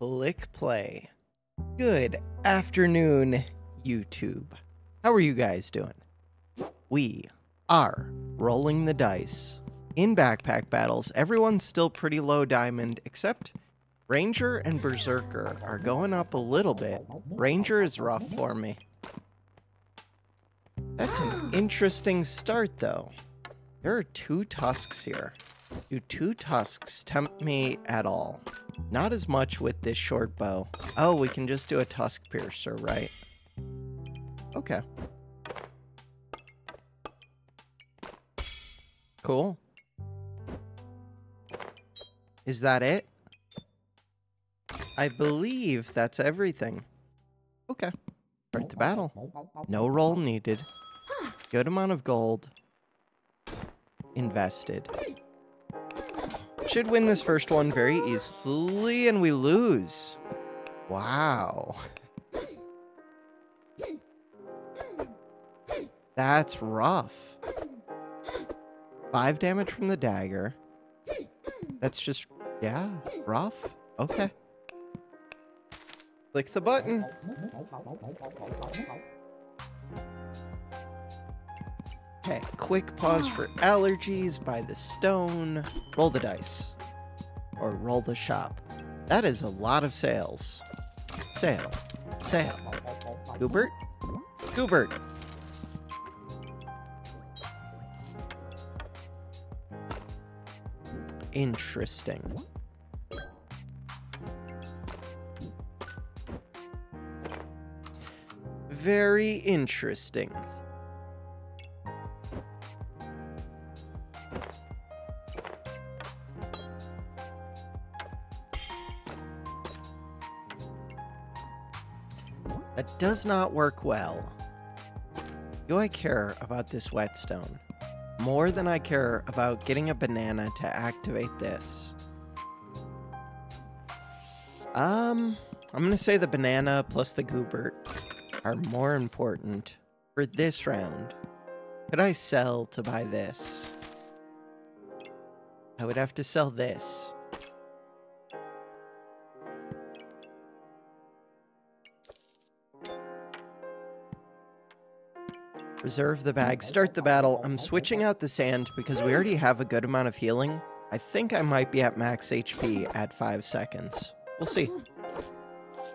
Click play. Good afternoon, YouTube. How are you guys doing? We are rolling the dice. In backpack battles, everyone's still pretty low diamond, except Ranger and Berserker are going up a little bit. Ranger is rough for me. That's an interesting start, though. There are two tusks here. Do two tusks tempt me at all? Not as much with this short bow. Oh, we can just do a tusk piercer, right? Okay. Cool. Is that it? I believe that's everything. Okay. Start the battle. No roll needed. Good amount of gold. Invested. Should win this first one very easily, and we lose. Wow. That's rough. Five damage from the dagger. That's just, yeah, rough. Okay. Click the button. Okay, quick pause for allergies by the stone. Roll the dice. Or roll the shop. That is a lot of sales. Sale. Sale. Goobert? Goobert. Interesting. Very interesting. Does not work well. Do I care about this whetstone? More than I care about getting a banana to activate this. Um, I'm gonna say the banana plus the goobert are more important for this round. Could I sell to buy this? I would have to sell this. Reserve the bag. Start the battle. I'm switching out the sand because we already have a good amount of healing. I think I might be at max HP at 5 seconds. We'll see.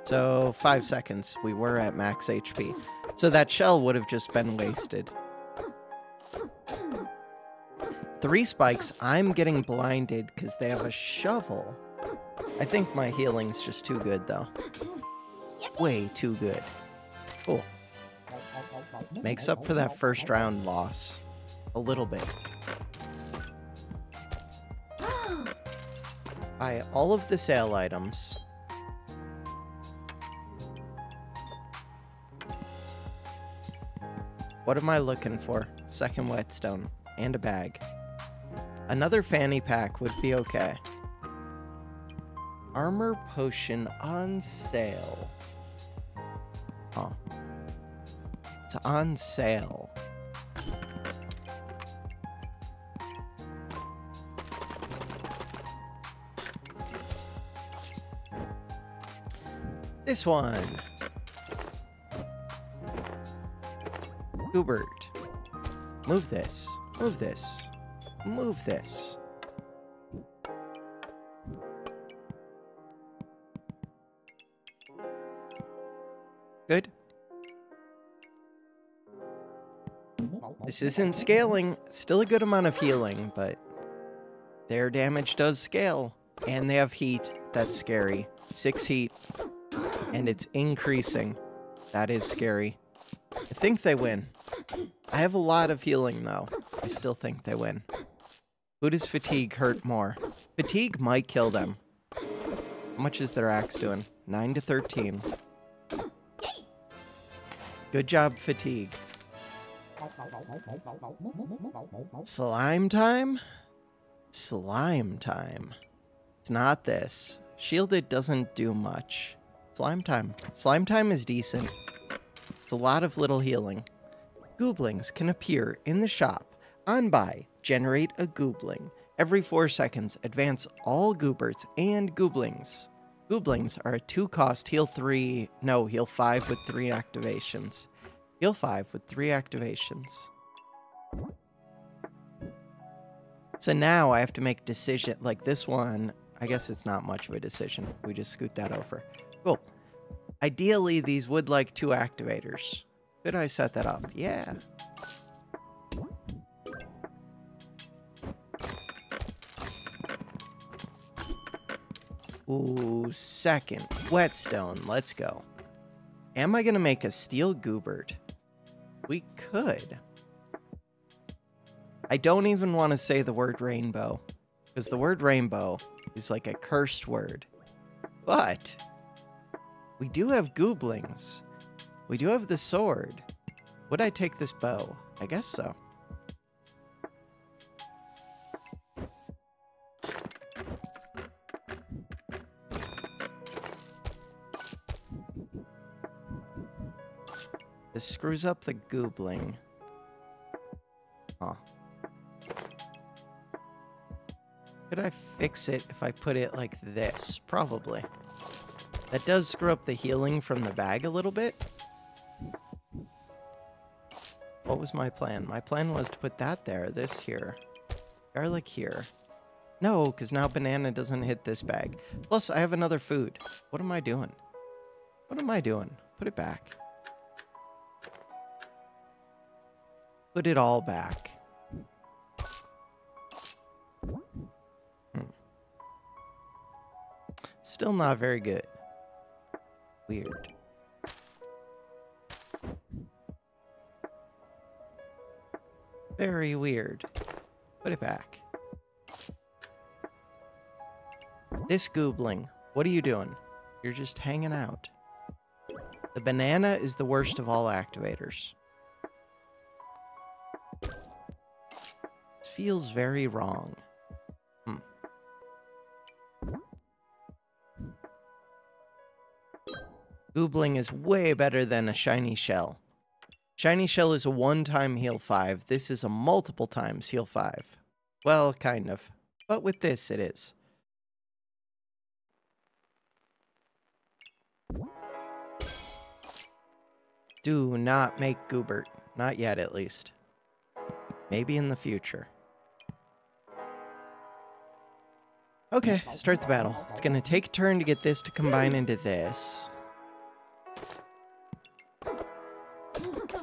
So, 5 seconds. We were at max HP. So that shell would have just been wasted. Three spikes. I'm getting blinded because they have a shovel. I think my healing's just too good, though. Way too good. Cool. Makes up for that first round loss. A little bit. Buy all of the sale items. What am I looking for? Second whetstone. And a bag. Another fanny pack would be okay. Armor potion on sale. It's on sale. This one. Goobert. Move this. Move this. Move this. This isn't scaling. Still a good amount of healing, but their damage does scale. And they have heat. That's scary. Six heat. And it's increasing. That is scary. I think they win. I have a lot of healing, though. I still think they win. Who does fatigue hurt more? Fatigue might kill them. How much is their axe doing? 9 to 13. Good job, fatigue. Slime time? Slime time. It's not this. Shielded doesn't do much. Slime time. Slime time is decent. It's a lot of little healing. Gooblings can appear in the shop. On buy, generate a goobling. Every 4 seconds, advance all gooberts and gooblings. Gooblings are a two cost heal three, no, heal five with three activations. Heal five with three activations. So now I have to make decision like this one. I guess it's not much of a decision. We just scoot that over. Cool. Ideally, these would like two activators. Could I set that up? Yeah. Ooh, second. Whetstone. Let's go. Am I going to make a steel goobert? We could. I don't even want to say the word rainbow. Because the word rainbow is like a cursed word. But we do have gooblings. We do have the sword. Would I take this bow? I guess so. This screws up the goobling. Could I fix it if I put it like this? Probably. That does screw up the healing from the bag a little bit. What was my plan? My plan was to put that there, this here, garlic here. No, because now banana doesn't hit this bag. Plus, I have another food. What am I doing? What am I doing? Put it back. Put it all back. Still not very good. Weird. Very weird. Put it back. This goobling, what are you doing? You're just hanging out. The banana is the worst of all activators. feels very wrong. Goobling is way better than a shiny shell. Shiny shell is a one-time heal 5. This is a multiple times heal 5. Well, kind of. But with this, it is. Do not make Goobert. Not yet, at least. Maybe in the future. Okay, start the battle. It's gonna take a turn to get this to combine into this.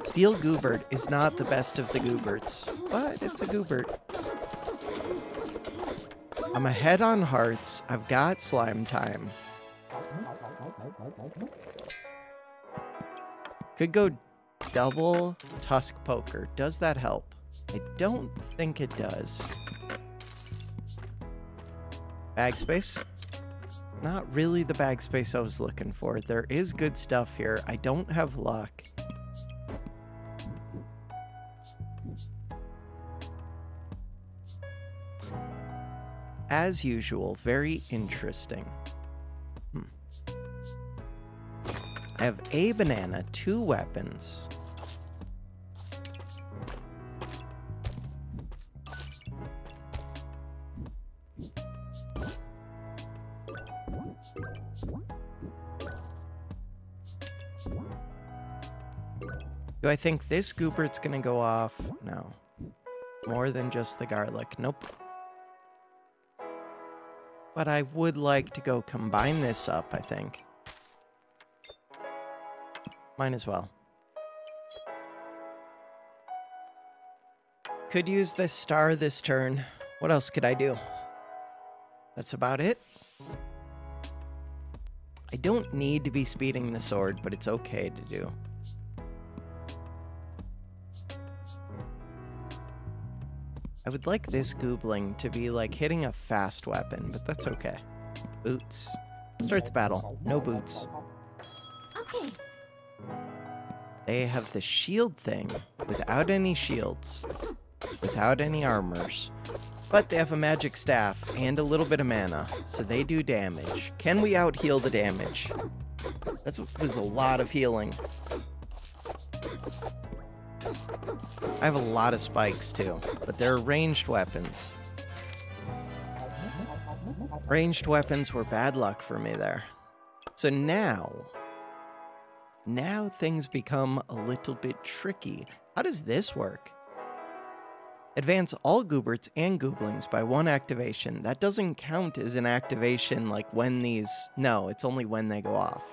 Steel Goobert is not the best of the Gooberts, but it's a Goobert. I'm ahead on hearts. I've got slime time. Could go double tusk poker. Does that help? I don't think it does. Bag space. Not really the bag space I was looking for. There is good stuff here. I don't have luck. As usual, very interesting. Hmm. I have a banana, two weapons. Do I think this goobert's gonna go off? No. More than just the garlic. Nope. But I would like to go combine this up, I think. Might as well. Could use this star this turn. What else could I do? That's about it. I don't need to be speeding the sword, but it's okay to do. I would like this goobling to be like hitting a fast weapon, but that's okay. Boots. Start the battle. No boots. Okay. They have the shield thing without any shields, without any armors, but they have a magic staff and a little bit of mana, so they do damage. Can we out heal the damage? That was a lot of healing. I have a lot of spikes too, but they're ranged weapons. Ranged weapons were bad luck for me there. So now, now things become a little bit tricky. How does this work? Advance all Gooberts and Gooblings by one activation. That doesn't count as an activation like when these... No, it's only when they go off.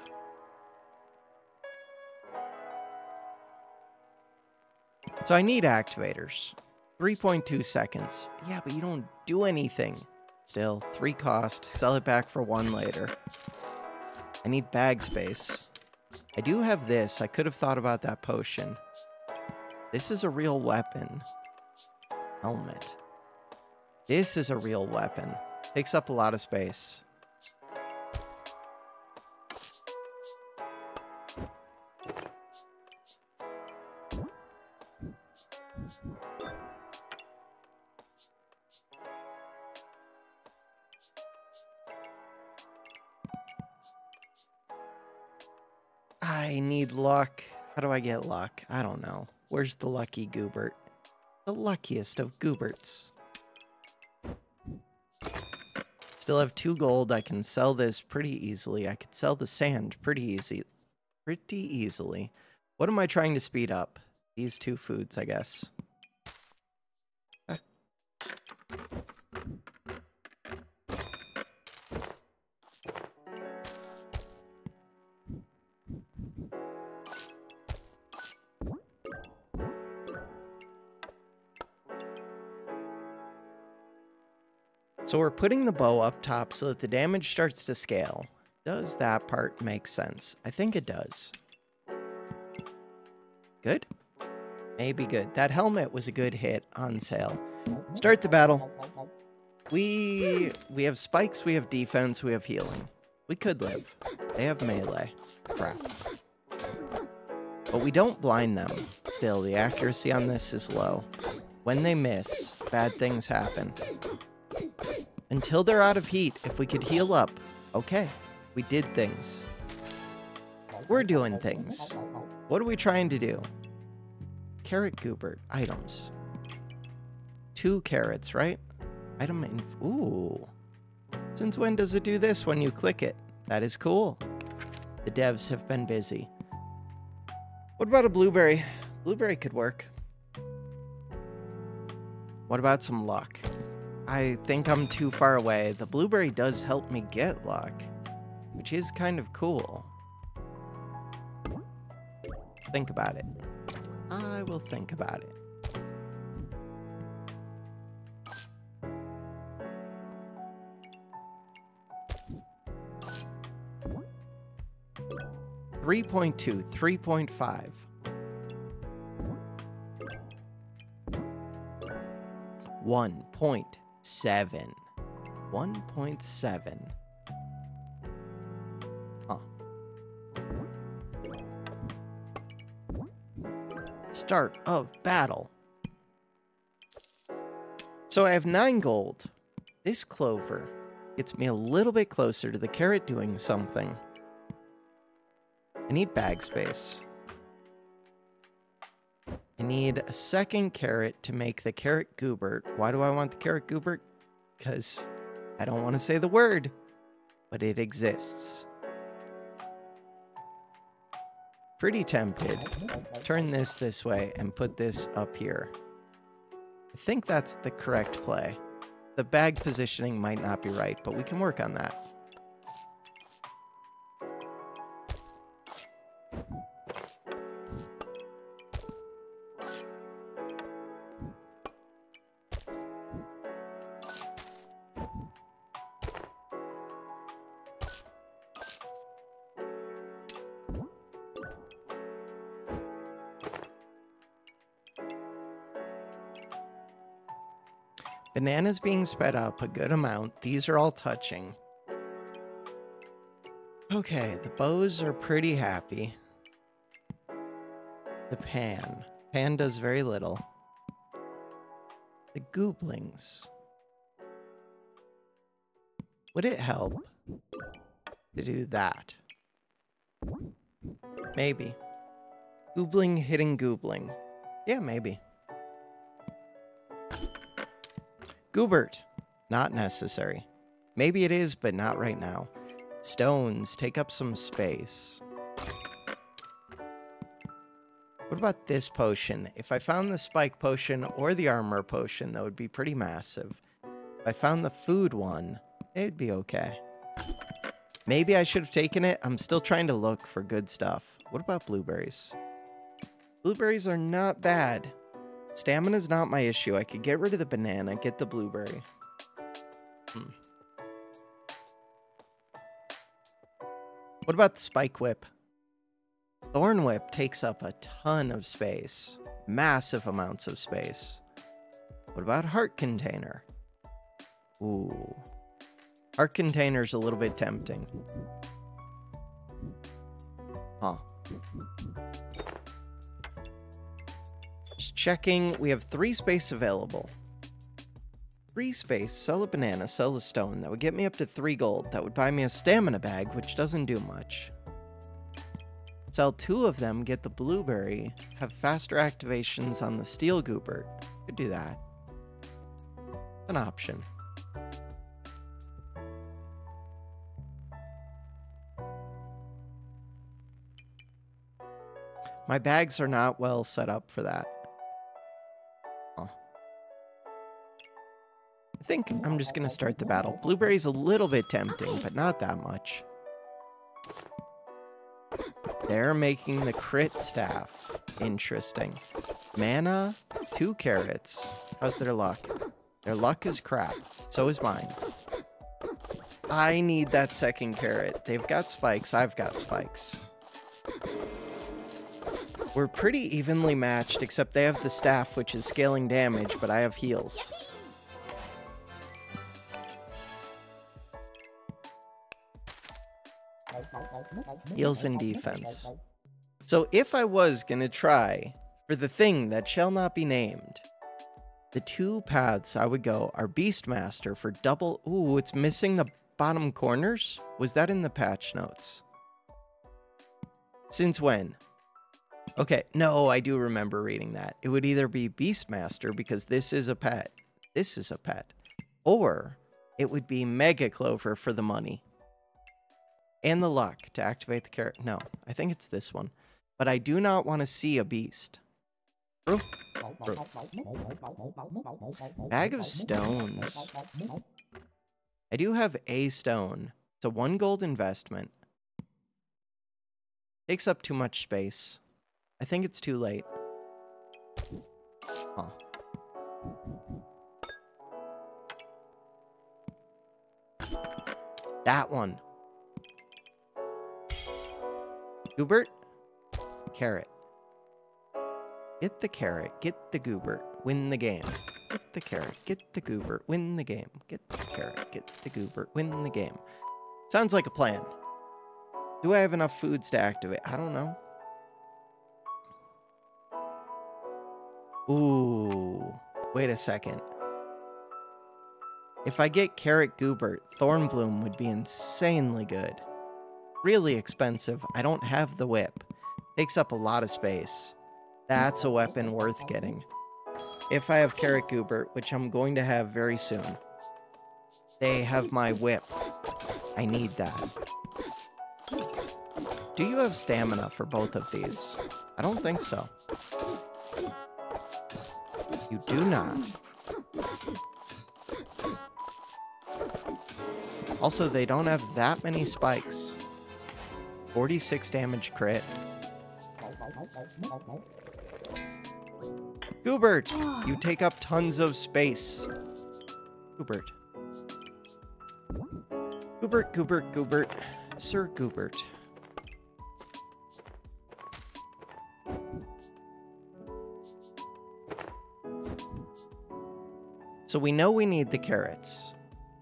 So I need activators. 3.2 seconds. Yeah, but you don't do anything. Still, 3 cost, sell it back for 1 later. I need bag space. I do have this. I could have thought about that potion. This is a real weapon. Helmet. This is a real weapon. Takes up a lot of space. How do I get luck? I don't know. Where's the lucky Goobert? The luckiest of Gooberts. Still have two gold. I can sell this pretty easily. I could sell the sand pretty easy. Pretty easily. What am I trying to speed up? These two foods, I guess. So we're putting the bow up top so that the damage starts to scale. Does that part make sense? I think it does. Good? Maybe good. That helmet was a good hit on sale. Start the battle. We we have spikes, we have defense, we have healing. We could live. They have melee. Crap. But we don't blind them. Still, the accuracy on this is low. When they miss, bad things happen. Until they're out of heat, if we could heal up. Okay, we did things. We're doing things. What are we trying to do? Carrot Goobert. Items. Two carrots, right? Item in... Ooh. Since when does it do this when you click it? That is cool. The devs have been busy. What about a blueberry? Blueberry could work. What about some luck? I think I'm too far away. The blueberry does help me get luck, which is kind of cool. Think about it. I will think about it. Three point two, three point five. One point seven. 1.7. Huh. Start of battle. So I have nine gold. This clover gets me a little bit closer to the carrot doing something. I need bag space. I need a second carrot to make the carrot goobert. Why do I want the carrot goobert? Because I don't want to say the word, but it exists. Pretty tempted. Turn this this way and put this up here. I think that's the correct play. The bag positioning might not be right, but we can work on that. Banana's being sped up a good amount. These are all touching. Okay, the bows are pretty happy. The pan. Pan does very little. The gooblings. Would it help to do that? Maybe. Goobling hitting goobling. Yeah, maybe. Goobert, not necessary. Maybe it is, but not right now. Stones take up some space. What about this potion? If I found the spike potion or the armor potion, that would be pretty massive. If I found the food one, it'd be okay. Maybe I should have taken it. I'm still trying to look for good stuff. What about blueberries? Blueberries are not bad. Stamina's not my issue. I could get rid of the banana, get the blueberry. Hmm. What about the spike whip? Thorn Whip takes up a ton of space, massive amounts of space. What about Heart Container? Ooh. Heart Container's a little bit tempting. Huh. Checking, we have three space available. Three space, sell a banana, sell a stone. That would get me up to three gold. That would buy me a stamina bag, which doesn't do much. Sell two of them, get the blueberry, have faster activations on the steel goobert. Could do that. An option. My bags are not well set up for that. Think I'm just to start the battle. Blueberry's a little bit tempting, but not that much. They're making the crit staff. Interesting. Mana, two carrots. How's their luck? Their luck is crap. So is mine. I need that second carrot. They've got spikes. I've got spikes. We're pretty evenly matched, except they have the staff, which is scaling damage, but I have heals. Heals and defense. So if I was to try for the thing that shall not be named, the two paths I would go are Beastmaster for double... Ooh, it's missing the bottom corners? Was that in the patch notes? Since when? Okay, no, I do remember reading that. It would either be Beastmaster because this is a pet. This is a pet. Or it would be Mega Clover for the money. And the luck to activate the carrot. No, I think it's this one. But I do not want to see a beast. Roof. Roof. Bag of stones. I do have a stone. It's a one gold investment. Takes up too much space. I think it's too late. Huh. That one. Goobert? Carrot. Get the carrot. Get the Goobert. Win the game. Get the carrot. Get the Goobert. Win the game. Get the carrot. Get the Goobert. Win the game. Sounds like a plan. Do I have enough foods to activate? I don't know. Ooh. Wait a second. If I get Carrot Goobert, Thornbloom would be insanely good really expensive. I don't have the whip. Takes up a lot of space. That's a weapon worth getting. If I have Carrot Goobert, which I'm going to have very soon, they have my whip. I need that. Do you have stamina for both of these? I don't think so. You do not. Also, they don't have that many spikes. 46 damage crit. Goobert, you take up tons of space. Goobert. Goobert, Goobert, Goobert. Sir Goobert. So we know we need the carrots.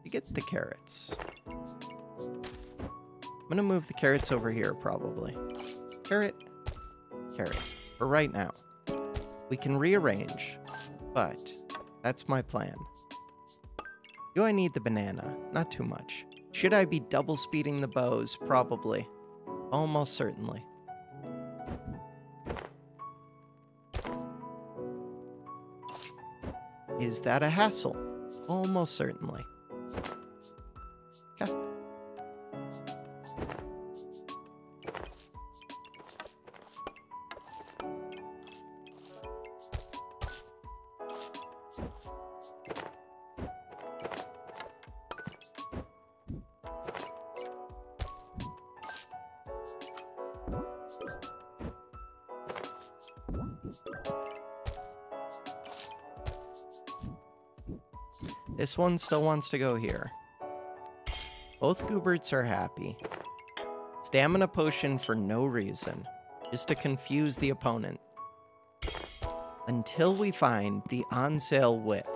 We get the carrots. I'm gonna move the carrots over here, probably. Carrot, carrot, for right now. We can rearrange, but that's my plan. Do I need the banana? Not too much. Should I be double speeding the bows? Probably. Almost certainly. Is that a hassle? Almost certainly. This one still wants to go here. Both Gooberts are happy. Stamina potion for no reason, just to confuse the opponent. Until we find the on sale whip,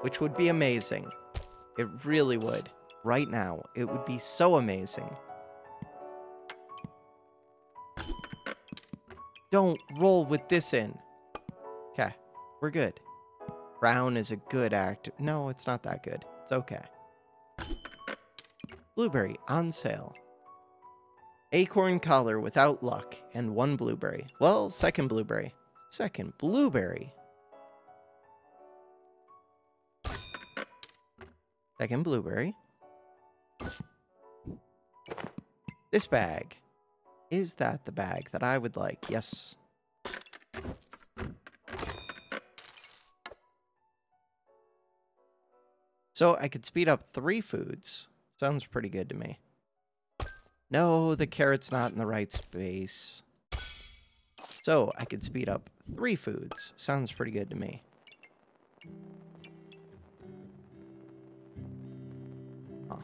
which would be amazing. It really would. Right now, it would be so amazing. Don't roll with this in. Okay, we're good. Brown is a good act. No, it's not that good. It's okay. Blueberry on sale. Acorn collar without luck and one blueberry. Well, second blueberry. Second blueberry. Second blueberry. This bag. Is that the bag that I would like? Yes. So I could speed up three foods. Sounds pretty good to me. No, the carrot's not in the right space. So I could speed up three foods. Sounds pretty good to me. Huh.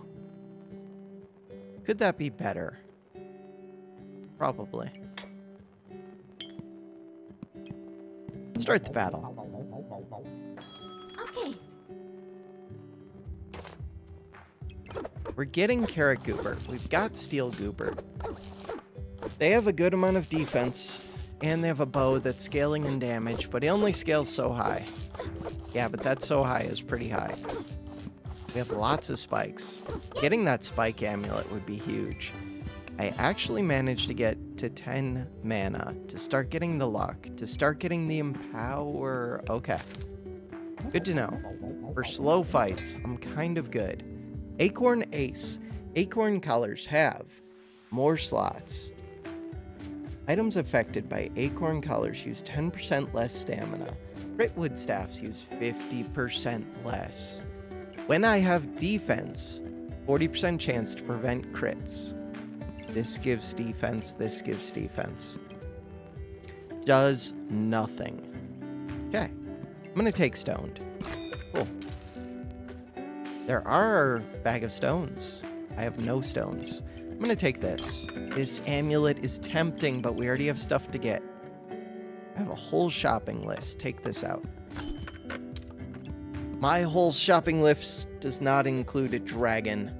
Could that be better? Probably. Start the battle. We're getting Carrot Goobert. We've got Steel Goobert. They have a good amount of defense, and they have a bow that's scaling in damage, but he only scales so high. Yeah, but that so high is pretty high. We have lots of spikes. Getting that spike amulet would be huge. I actually managed to get to 10 mana to start getting the luck, to start getting the empower. Okay. Good to know. For slow fights, I'm kind of good. Acorn Ace. Acorn collars have more slots. Items affected by acorn collars use 10% less stamina. Critwood staffs use 50% less. When I have defense, 40% chance to prevent crits. This gives defense, this gives defense. Does nothing. Okay. I'm gonna take stoned. Cool. There are bag of stones. I have no stones. I'm gonna take this. This amulet is tempting, but we already have stuff to get. I have a whole shopping list. Take this out. My whole shopping list does not include a dragon.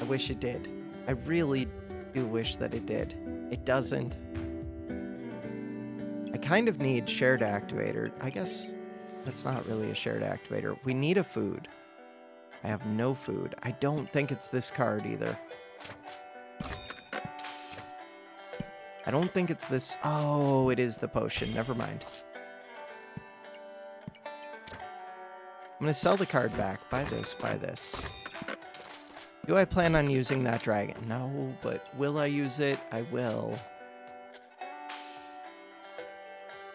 I wish it did. I really do wish that it did. It doesn't. I kind of need shared activator. I guess that's not really a shared activator. We need a food. I have no food. I don't think it's this card either. I don't think it's this. Oh, it is the potion. Never mind. I'm going to sell the card back. Buy this, buy this. Do I plan on using that dragon? No, but will I use it? I will.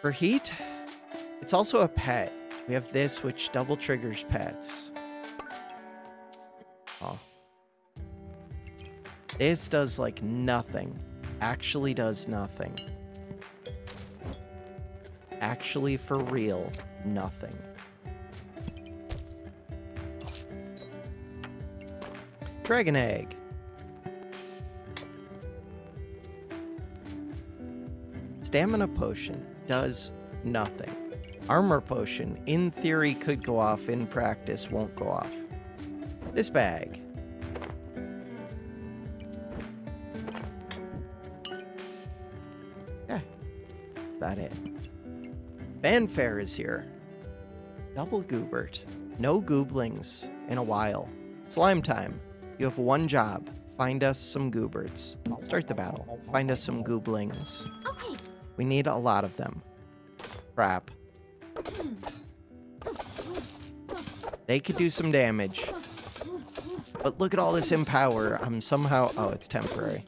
For heat, it's also a pet. We have this, which double triggers pets. This does, like, nothing. Actually does nothing. Actually, for real, nothing. Dragon Egg. Stamina Potion does nothing. Armor Potion, in theory, could go off, in practice, won't go off. This bag. That it. Fanfare is here. Double Goobert. No Gooblings in a while. Slime time. You have one job. Find us some Gooberts. Start the battle. Find us some Gooblings. Okay. We need a lot of them. Crap. They could do some damage. But look at all this empower. I'm somehow... Oh, it's temporary.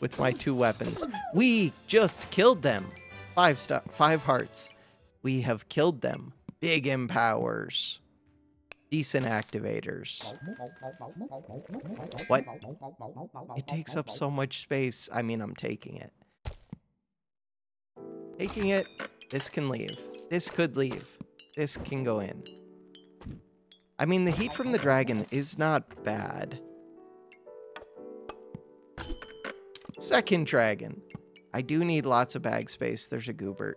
With my two weapons. We just killed them. Five st five hearts. We have killed them. Big empowers. Decent activators. What? It takes up so much space. I mean, I'm taking it. Taking it. This can leave. This could leave. This can go in. I mean, the heat from the dragon is not bad. Second dragon. I do need lots of bag space. There's a Goobert.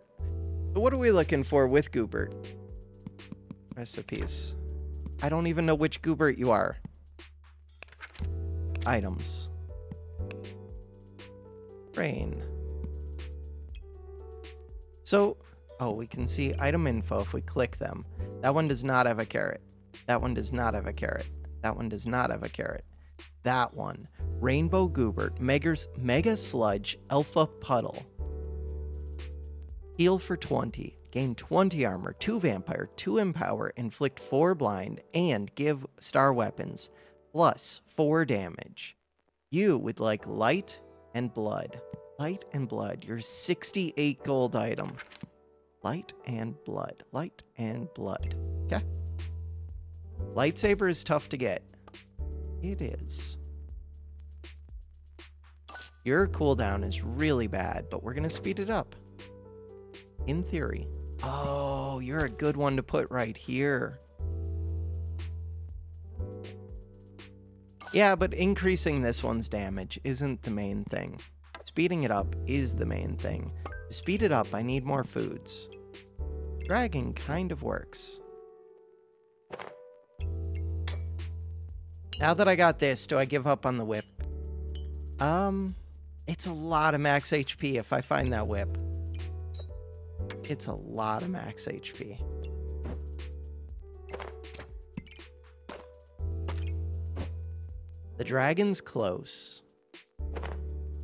So what are we looking for with Goobert? Recipes. I don't even know which Goobert you are. Items. Rain. So, oh, we can see item info if we click them. That one does not have a carrot. That one does not have a carrot. That one does not have a carrot. That one. Rainbow Goobert, Megas, Megasludge, Alpha Puddle. Heal for 20. Gain 20 armor, 2 vampire, 2 empower, inflict 4 blind, and give star weapons, plus 4 damage. You would like light and blood. Light and blood, your 68 gold item. Light and blood. Light and blood. Okay. Lightsaber is tough to get. It is. Your cooldown is really bad, but we're going to speed it up. In theory. Oh, you're a good one to put right here. Yeah, but increasing this one's damage isn't the main thing. Speeding it up is the main thing. To speed it up, I need more foods. Dragon kind of works. Now that I got this, do I give up on the whip? Um, it's a lot of max HP if I find that whip. It's a lot of max HP. The dragon's close.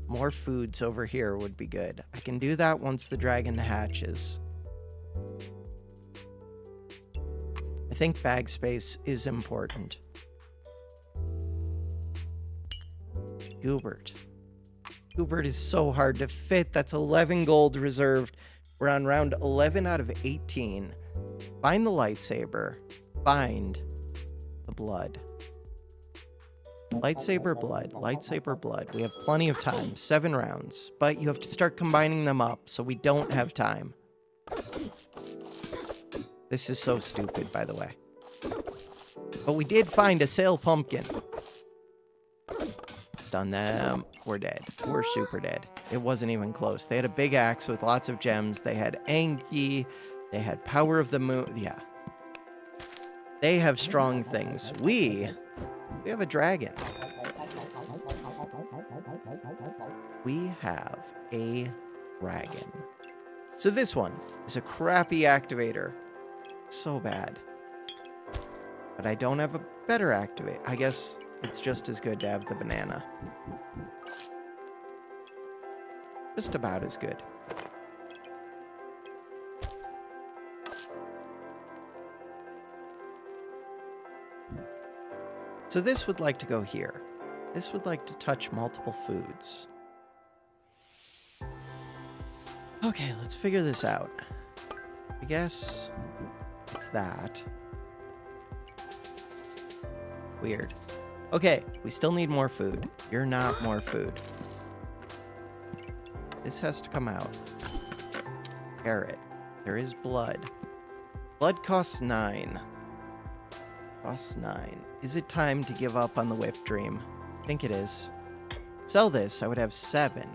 More foods over here would be good. I can do that once the dragon hatches. I think bag space is important. Goobert. Goobert is so hard to fit. That's 11 gold reserved. We're on round 11 out of 18. Find the lightsaber. Find the blood. Lightsaber blood, lightsaber blood. We have plenty of time, seven rounds, but you have to start combining them up, so we don't have time. This is so stupid, by the way. But we did find a sale pumpkin. Done them. We're dead. We're super dead. It wasn't even close. They had a big axe with lots of gems. They had Ankh. They had Power of the Moon. Yeah. They have strong things. We, we have a dragon. We have a dragon. So this one is a crappy activator. So bad. But I don't have a better activate. I guess it's just as good to have the banana. Just about as good. So this would like to go here. This would like to touch multiple foods. Okay, let's figure this out. I guess it's that. Weird. Okay, we still need more food. You're not more food. This has to come out. Carrot. There is blood. Blood costs nine. Costs nine. Is it time to give up on the whip dream? I think it is. Sell this, I would have seven.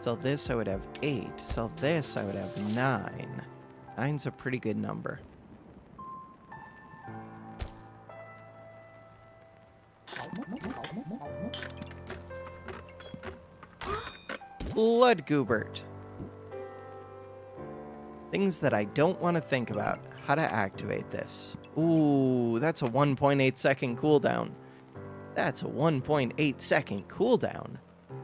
Sell this, I would have eight. Sell this, I would have nine. Nine's a pretty good number. Blood Goobert. Things that I don't want to think about. How to activate this. Ooh, that's a 1.8 second cooldown. That's a 1.8 second cooldown.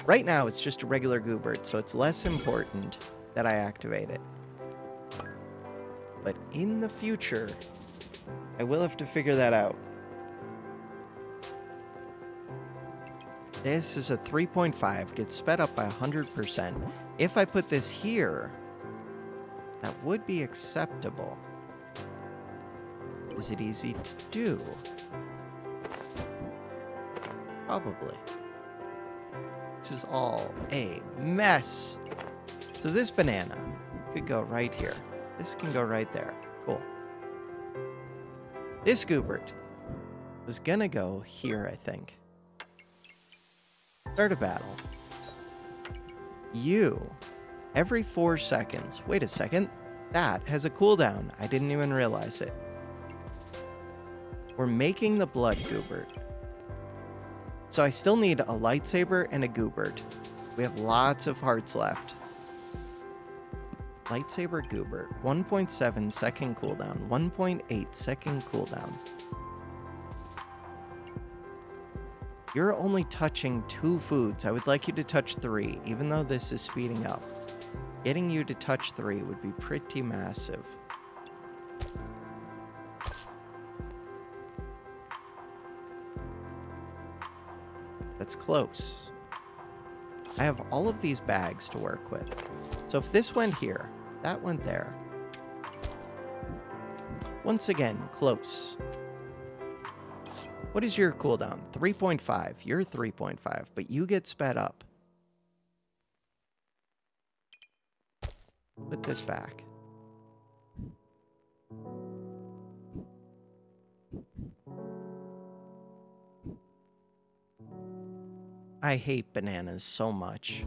Right now, it's just a regular Goobert, so it's less important that I activate it. But in the future, I will have to figure that out. This is a 3.5, gets sped up by 100%. If I put this here, that would be acceptable. Is it easy to do? Probably. This is all a mess. So this banana could go right here. This can go right there. Cool. This Goobert was gonna go here, I think. Start a battle. You, every four seconds. Wait a second. That has a cooldown. I didn't even realize it. We're making the Blood Goobert. So I still need a lightsaber and a Goobert. We have lots of hearts left. Lightsaber Goobert, 1.7 second cooldown, 1.8 second cooldown. You're only touching two foods. I would like you to touch three, even though this is speeding up. Getting you to touch three would be pretty massive. That's close. I have all of these bags to work with. So if this went here, that went there. Once again, close. What is your cooldown? 3.5. You're 3.5, but you get sped up. Put this back. I hate bananas so much.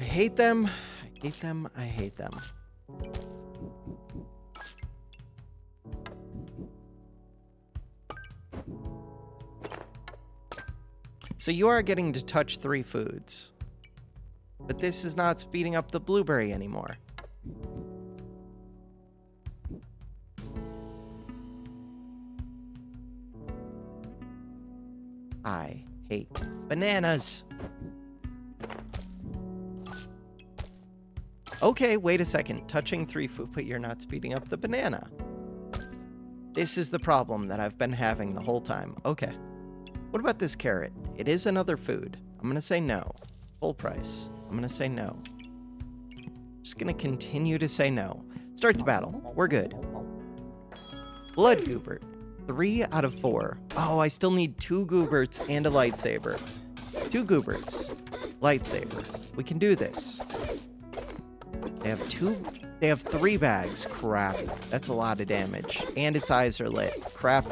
I hate them. I hate them. I hate them. So you are getting to touch three foods. But this is not speeding up the blueberry anymore. I hate bananas. Okay, wait a second. Touching three food, but you're not speeding up the banana. This is the problem that I've been having the whole time. Okay. What about this carrot? It is another food. I'm to say no. Full price. I'm to say no. Just to continue to say no. Start the battle. We're good. Blood Goobert. Three out of four. Oh, I still need two Gooberts and a lightsaber. Two Gooberts. Lightsaber. We can do this. They have two... They have three bags. Crap. That's a lot of damage. And its eyes are lit. Crap.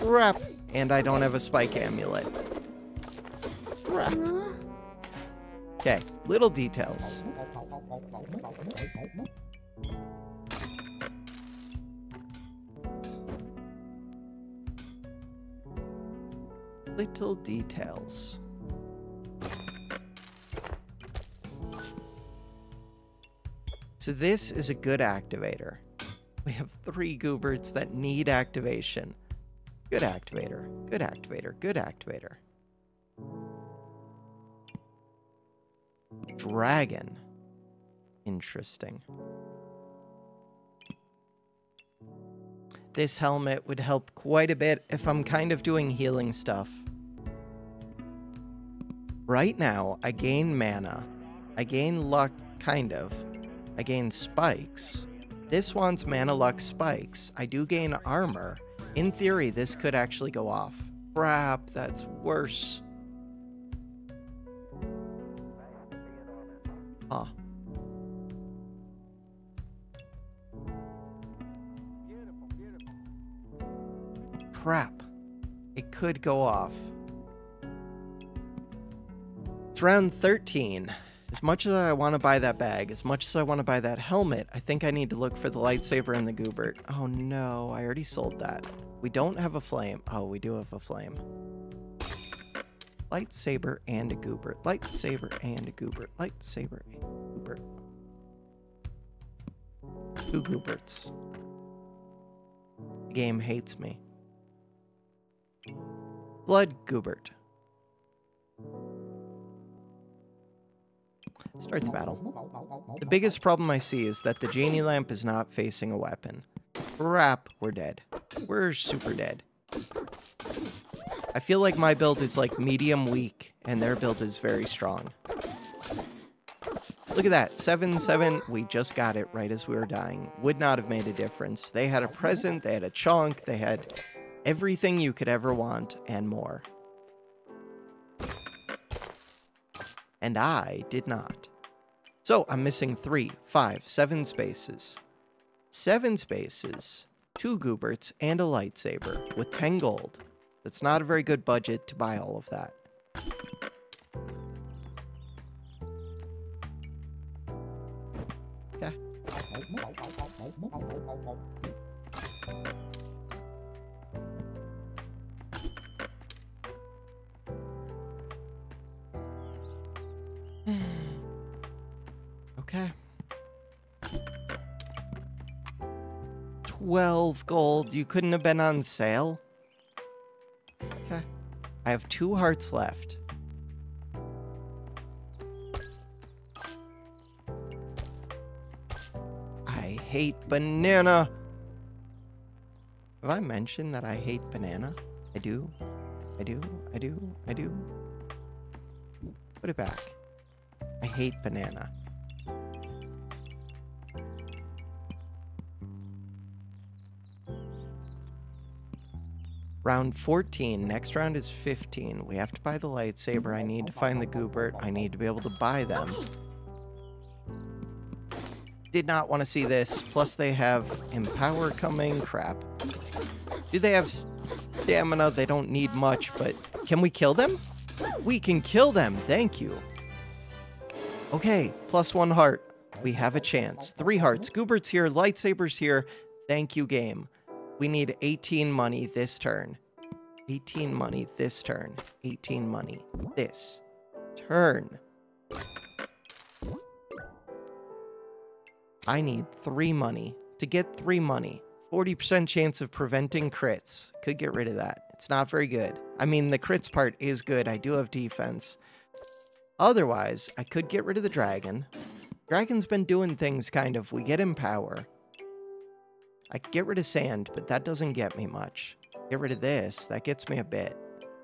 Crap. And I don't have a spike amulet. Okay, little details. Little details. So this is a good activator. We have three Gooberts that need activation. Good activator, good activator, good activator. Dragon. Interesting. This helmet would help quite a bit if I'm kind of doing healing stuff. Right now, I gain mana. I gain luck, kind of. I gain spikes. This wants mana luck spikes. I do gain armor. In theory, this could actually go off. Crap, that's worse. Huh. Crap. It could go off. It's round 13. As much as I want to buy that bag, as much as I want to buy that helmet, I think I need to look for the lightsaber and the goobert. Oh no, I already sold that. We don't have a flame. Oh, we do have a flame. Lightsaber and a goobert. Lightsaber and a goobert. Lightsaber and a goobert. Two gooberts. The game hates me. Blood goobert. Start the battle. The biggest problem I see is that the genie lamp is not facing a weapon. Crap, we're dead. We're super dead. I feel like my build is like medium weak, and their build is very strong. Look at that, 7-7, we just got it right as we were dying. Would not have made a difference. They had a present, they had a chunk, they had everything you could ever want, and more. And I did not. So I'm missing three, five, seven spaces. Seven spaces, two Gooberts, and a lightsaber with 10 gold. That's not a very good budget to buy all of that. 12 gold. You couldn't have been on sale? Okay. I have two hearts left. I hate banana. Have I mentioned that I hate banana? I do. I do. I do. I do. Put it back. I hate banana. Round 14. Next round is 15. We have to buy the lightsaber. I need to find the goobert. I need to be able to buy them. Did not want to see this. Plus they have empower coming. Crap. Do they have stamina? They don't need much, but can we kill them? We can kill them. Thank you. Okay, plus one heart. We have a chance. Three hearts. Goobert's here. Lightsabers here. Thank you, game. We need 18 money this turn. 18 money this turn. 18 money this turn. I need three money. To get three money, 40% chance of preventing crits. Could get rid of that. It's not very good. I mean, the crits part is good. I do have defense. Otherwise, I could get rid of the dragon. Dragon's been doing things kind of. We get him power. I get rid of sand, but that doesn't get me much. Get rid of this. That gets me a bit.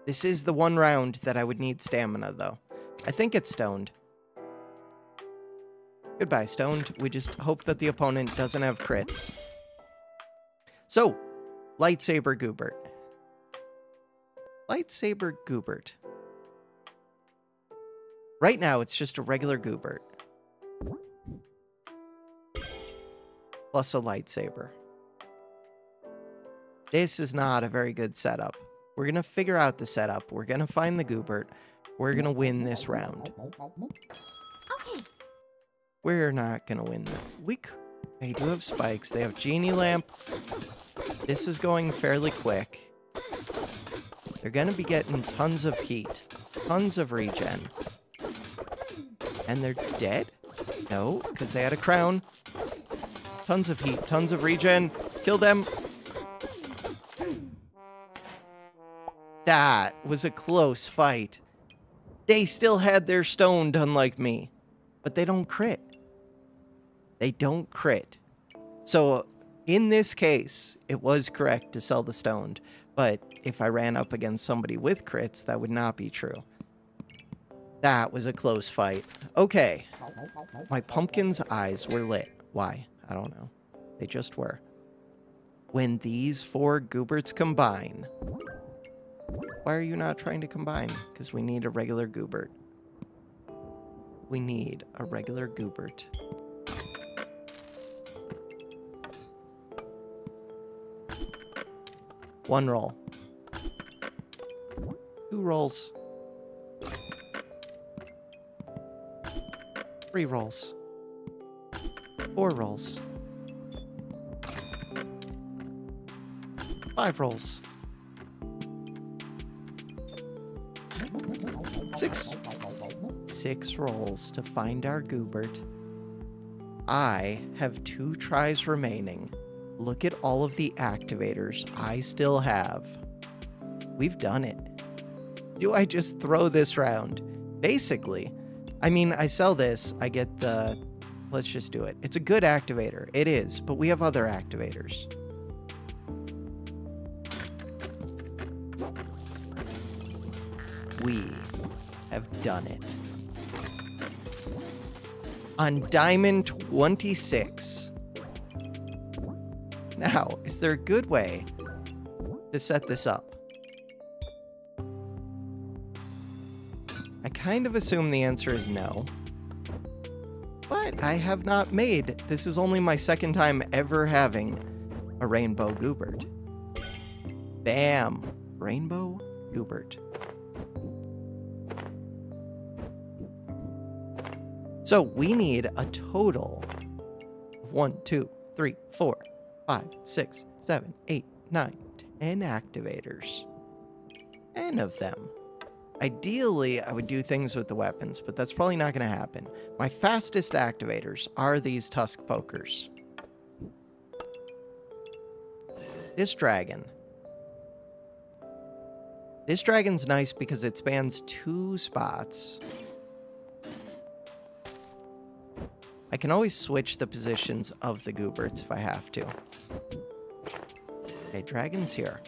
This is the one round that I would need stamina, though. I think it's stoned. Goodbye, stoned. We just hope that the opponent doesn't have crits. So, lightsaber Goobert. Lightsaber Goobert. Right now, it's just a regular Goobert. Plus a lightsaber. This is not a very good setup. We're going to figure out the setup. We're going to find the Goobert. We're going to win this round. Okay. We're not going to win. We they do have spikes. They have genie lamp. This is going fairly quick. They're going to be getting tons of heat. Tons of regen. And they're dead? No, because they had a crown. Tons of heat. Tons of regen. Kill them. That was a close fight. They still had their stoned, unlike me. But they don't crit. They don't crit. So, in this case, it was correct to sell the stoned. But if I ran up against somebody with crits, that would not be true. That was a close fight. Okay. My pumpkin's eyes were lit. Why? I don't know. They just were. When these four gooberts combine, why are you not trying to combine? Because we need a regular Goobert. We need a regular Goobert. One roll. Two rolls. Three rolls. Four rolls. Five rolls. Six. Six rolls to find our Goobert. I have two tries remaining. Look at all of the activators I still have. We've done it. Do I just throw this round? Basically. I mean, I sell this, I get the... Let's just do it. It's a good activator. It is, but we have other activators. We done it. On Diamond 26. Now, is there a good way to set this up? I kind of assume the answer is no. But I have not made. This is only my second time ever having a rainbow goobert. Bam! Rainbow goobert. So we need a total of one, two, three, four, five, six, seven, eight, nine, ten activators. Ten of them. Ideally, I would do things with the weapons, but that's probably not going to happen. My fastest activators are these Tusk Pokers. This dragon. This dragon's nice because it spans two spots. I can always switch the positions of the gooberts if I have to. Okay, dragon's here.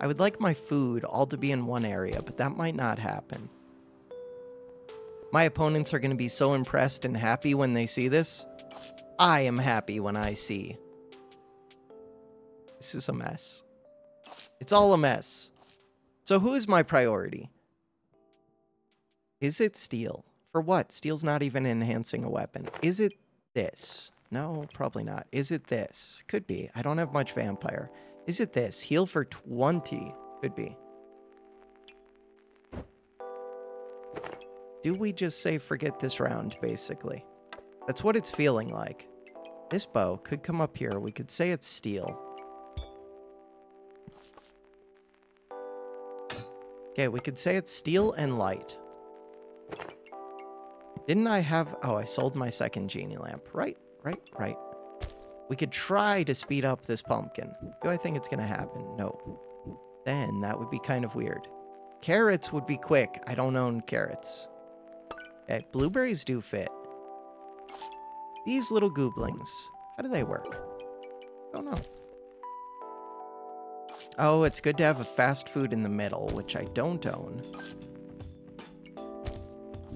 I would like my food all to be in one area, but that might not happen. My opponents are going to be so impressed and happy when they see this. I am happy when I see. This is a mess. It's all a mess. So who is my priority? Is it steel? For what? Steel's not even enhancing a weapon. Is it this? No, probably not. Is it this? Could be. I don't have much vampire. Is it this? Heal for 20. Could be. Do we just say forget this round, basically? That's what it's feeling like. This bow could come up here. We could say it's steel. Okay, we could say it's steel and light. Didn't I have... Oh, I sold my second genie lamp. Right, right, right. We could try to speed up this pumpkin. Do I think it's going to happen? No. Then that would be kind of weird. Carrots would be quick. I don't own carrots. Okay, blueberries do fit. These little gooblings. How do they work? Don't know. Oh, it's good to have a fast food in the middle, which I don't own.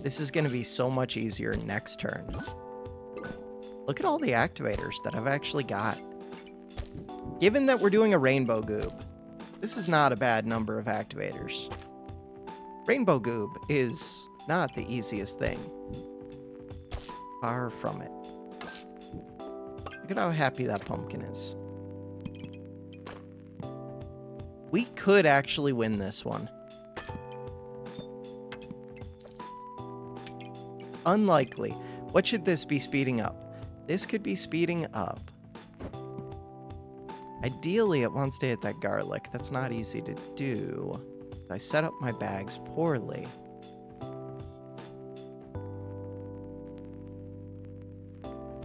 This is going to be so much easier next turn. Look at all the activators that I've actually got. Given that we're doing a Rainbow Goob, this is not a bad number of activators. Rainbow Goob is not the easiest thing. Far from it. Look at how happy that pumpkin is. We could actually win this one. Unlikely. What should this be speeding up? This could be speeding up. Ideally, it wants to hit that garlic. That's not easy to do. I set up my bags poorly.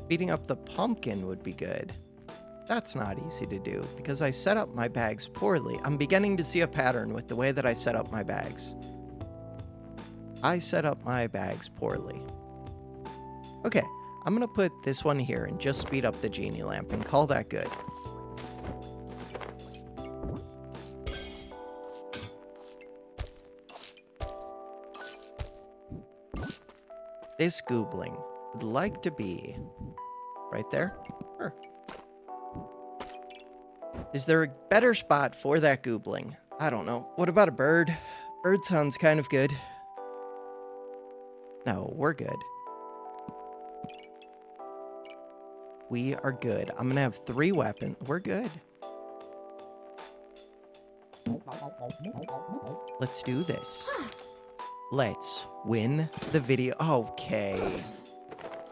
Speeding up the pumpkin would be good. That's not easy to do because I set up my bags poorly. I'm beginning to see a pattern with the way that I set up my bags. I set up my bags poorly. Okay, I'm gonna put this one here and just speed up the genie lamp and call that good. This goobling would like to be right there. Sure. Is there a better spot for that goobling? I don't know. What about a bird? Bird sounds kind of good. No, we're good. We are good. I'm gonna have three weapons. We're good. Let's do this. Let's win the video. Okay.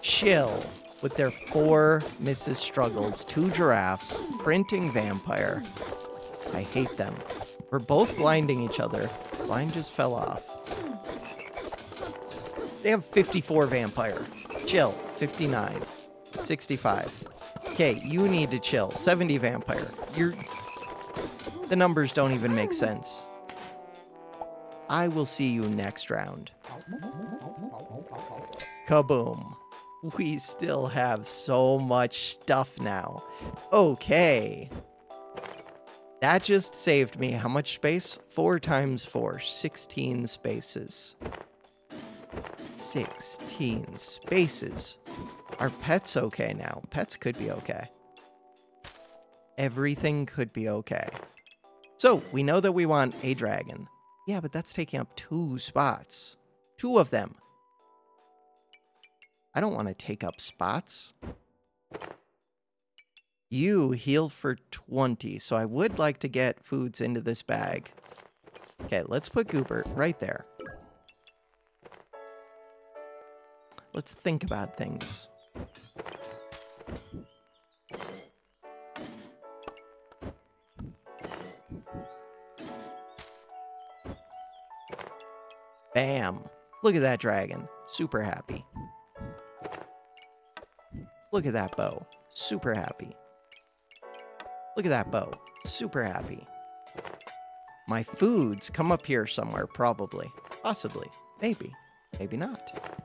Chill with their four Mrs. Struggles, two giraffes, printing vampire. I hate them. We're both blinding each other. Blind just fell off. They have 54 vampire. Chill. 59. 65. Okay, you need to chill. 70 vampire. You're... The numbers don't even make sense. I will see you next round. Kaboom. We still have so much stuff now. Okay. That just saved me how much space? 4 times 4. 16 spaces. 16 spaces. Are pets okay now? Pets could be okay. Everything could be okay. So, we know that we want a dragon. Yeah, but that's taking up two spots. Two of them. I don't want to take up spots. You heal for 20, so I would like to get foods into this bag. Okay, let's put Goobert right there. Let's think about things. Bam. Look at that dragon. Super happy. Look at that bow. Super happy. Look at that bow. Super happy. My foods come up here somewhere, probably. Possibly. Maybe. Maybe not.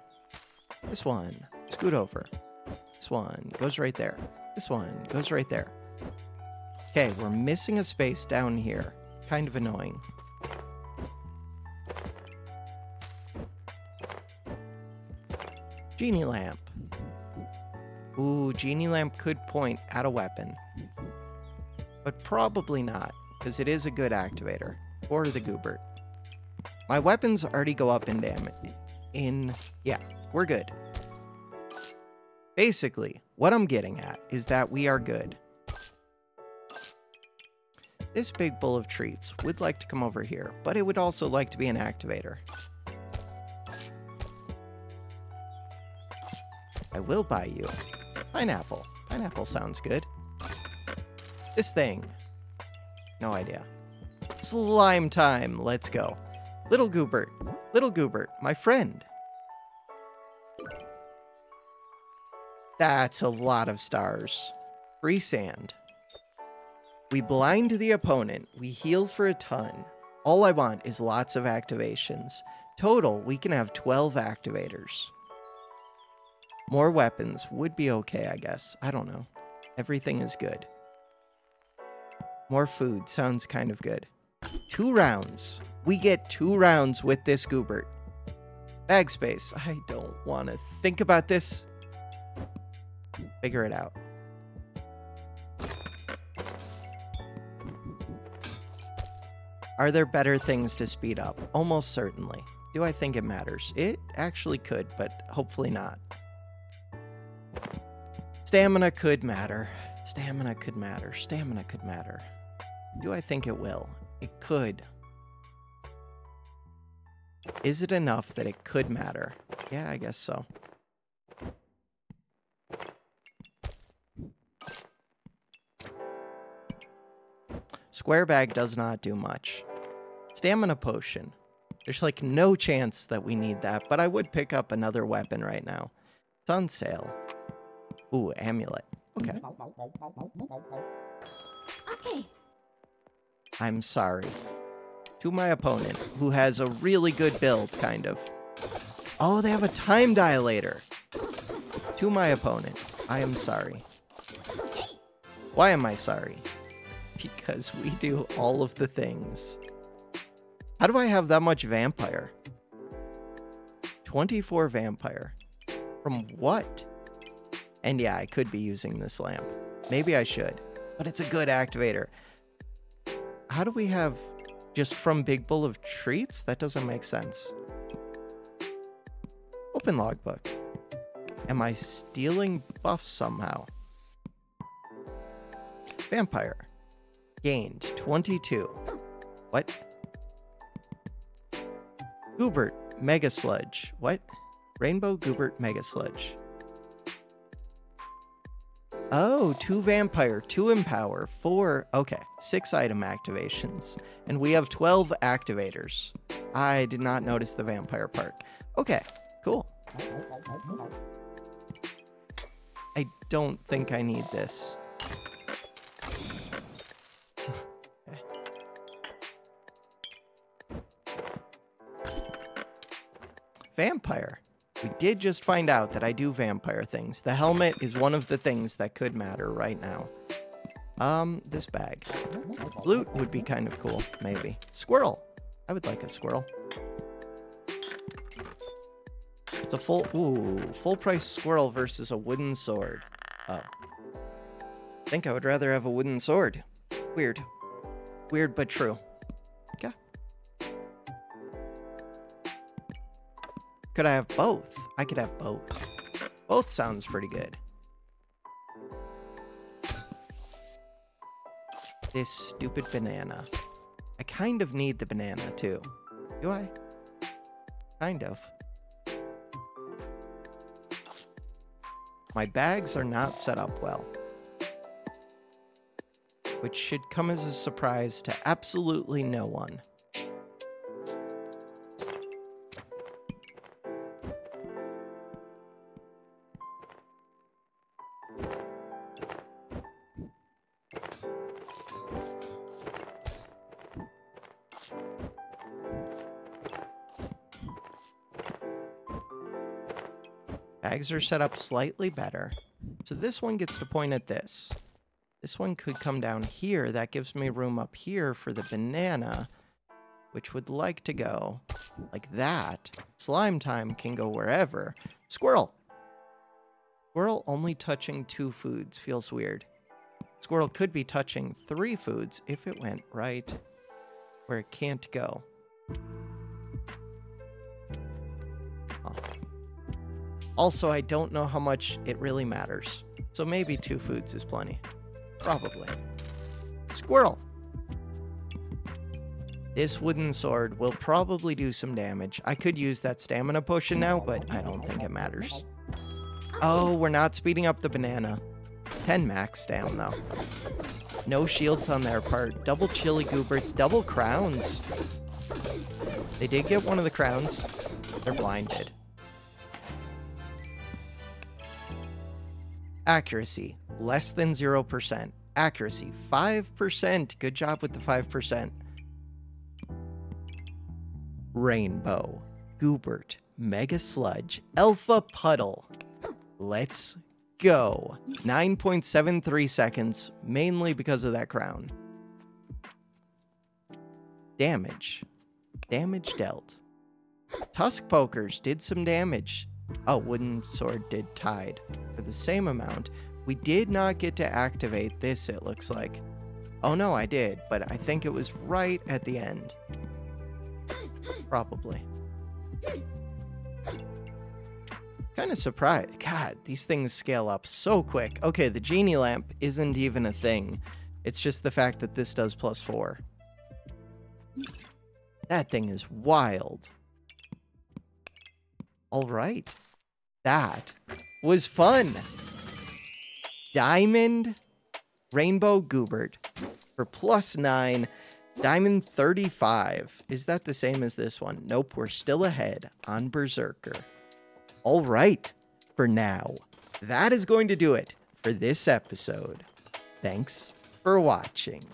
This one. Scoot over. This one goes right there. This one goes right there. Okay, we're missing a space down here. Kind of annoying. Genie lamp. Ooh, genie lamp could point at a weapon. But probably not, because it is a good activator. Or the Goobert. My weapons already go up in damage. In, yeah, we're good. Basically, what I'm getting at is that we are good. This big bowl of treats would like to come over here, but it would also like to be an activator. I will buy you. Pineapple. Pineapple sounds good. This thing. No idea. Slime time. Let's go. Little Goobert. Little Goobert. My friend. That's a lot of stars. Free sand. We blind the opponent. We heal for a ton. All I want is lots of activations. Total, we can have 12 activators. More weapons would be okay, I guess. I don't know. Everything is good. More food sounds kind of good. Two rounds. We get two rounds with this Goobert. Bag space. I don't want to think about this. Figure it out. Are there better things to speed up? Almost certainly. Do I think it matters? It actually could, but hopefully not. Stamina could matter. Stamina could matter. Stamina could matter. Do I think it will? It could. Is it enough that it could matter? Yeah, I guess so. Square bag does not do much. Stamina potion. There's like no chance that we need that, but I would pick up another weapon right now. It's on sale. Ooh, amulet. Okay. Okay. I'm sorry. To my opponent, who has a really good build, kind of. Oh, they have a time dilator. To my opponent, I am sorry. Why am I sorry? Because we do all of the things. How do I have that much vampire? 24 vampire. From what? And yeah, I could be using this lamp. Maybe I should. But it's a good activator. How do we have just from Big Bowl of Treats? That doesn't make sense. Open logbook. Am I stealing buffs somehow? Vampire. Gained 22. What? Goobert Megasludge. What? Rainbow Goobert Megasludge. Oh, two vampire, two empower, four. Okay, six item activations. And we have 12 activators. I did not notice the vampire part. Okay, cool. I don't think I need this. Vampire. We did just find out that I do vampire things. The helmet is one of the things that could matter right now. Um, this bag. Loot would be kind of cool, maybe. Squirrel. I would like a squirrel. It's a full, ooh, full price squirrel versus a wooden sword. Oh. I think I would rather have a wooden sword. Weird. Weird, but true. Could I have both? I could have both. Both sounds pretty good. This stupid banana. I kind of need the banana too. Do I? Kind of. My bags are not set up well. Which should come as a surprise to absolutely no one. Are set up slightly better. So this one gets to point at this. This one could come down here. That gives me room up here for the banana, which would like to go like that. Slime time can go wherever. Squirrel! Squirrel only touching two foods feels weird. Squirrel could be touching three foods if it went right where it can't go. Also, I don't know how much it really matters. So maybe two foods is plenty. Probably. Squirrel. This wooden sword will probably do some damage. I could use that stamina potion now, but I don't think it matters. Oh, we're not speeding up the banana. 10 max down, though. No shields on their part. Double chili gooberts, double crowns. They did get one of the crowns. They're blinded. Accuracy, less than 0%. Accuracy, 5%. Good job with the 5%. Rainbow, Goobert, Megasludge, Alpha Puddle. Let's go. 9.73 seconds, mainly because of that crown. Damage. Damage dealt. Tusk Pokers did some damage. Oh, Wooden Sword did Tide for the same amount. We did not get to activate this, it looks like. Oh no, I did, but I think it was right at the end. Probably. Kind of surprised. God, these things scale up so quick. Okay, the genie lamp isn't even a thing. It's just the fact that this does plus four. That thing is wild. All right. That was fun. Diamond Rainbow Goobert for plus nine. Diamond 35. Is that the same as this one? Nope, we're still ahead on Berserker. All right, for now, that is going to do it for this episode. Thanks for watching.